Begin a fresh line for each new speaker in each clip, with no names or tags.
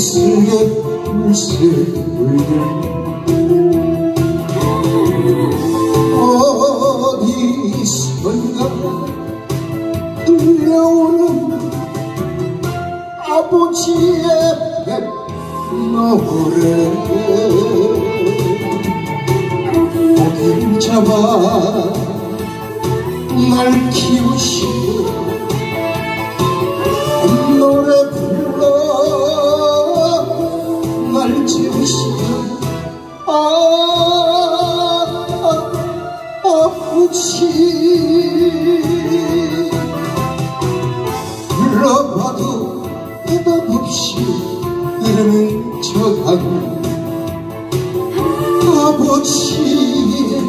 안기슬에 물새물들 어디선가 들려오는 아버지의 노래 고기를 잡아 날 키우시고 날 지우시고 아, 아, 아버지. 불러봐도 대답 없이 이러는 저하고 아버지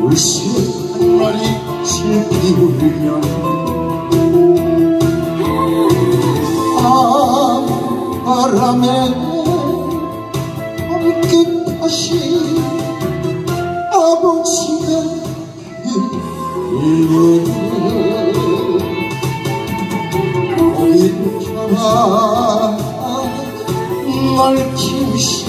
울새 한 마리 슬피 울면 아 바람에 함께 다시 아버지가 이르는 고인처럼 날 키우시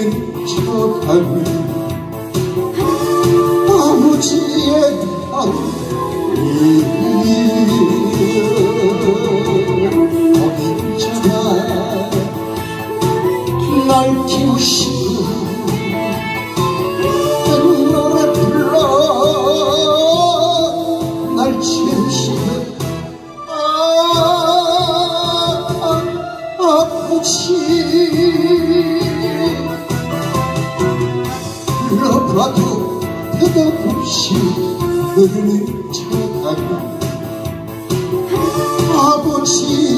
저 밤을 아버지의 어딘가가 날 키우시고 노래 불러 날 지우시고 아, 아, 아버지 불러봐도 대답 없이 흐르는 척하고 아버지